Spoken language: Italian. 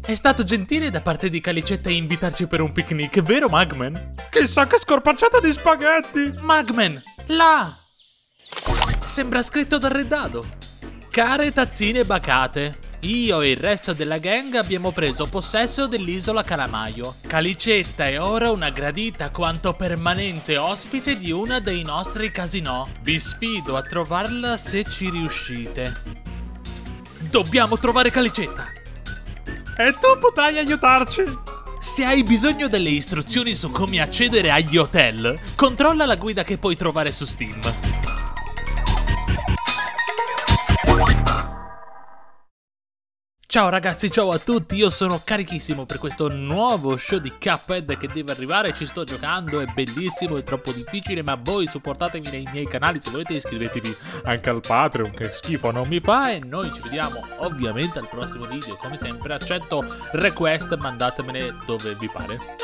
È stato gentile da parte di Calicetta invitarci per un picnic, vero Magman? Chissà che scorpacciata di spaghetti! Magman, là! Sembra scritto dal redado. Care tazzine bacate, io e il resto della gang abbiamo preso possesso dell'isola Calamaio. Calicetta è ora una gradita quanto permanente ospite di una dei nostri casinò. Vi sfido a trovarla se ci riuscite. Dobbiamo trovare Calicetta! E tu potrai aiutarci! Se hai bisogno delle istruzioni su come accedere agli hotel, controlla la guida che puoi trovare su Steam. Ciao ragazzi, ciao a tutti, io sono carichissimo per questo nuovo show di Cuphead che deve arrivare, ci sto giocando, è bellissimo, è troppo difficile, ma voi supportatemi nei miei canali, se volete iscrivetevi anche al Patreon, che schifo non mi fa, e noi ci vediamo ovviamente al prossimo video, come sempre accetto request, mandatemene dove vi pare.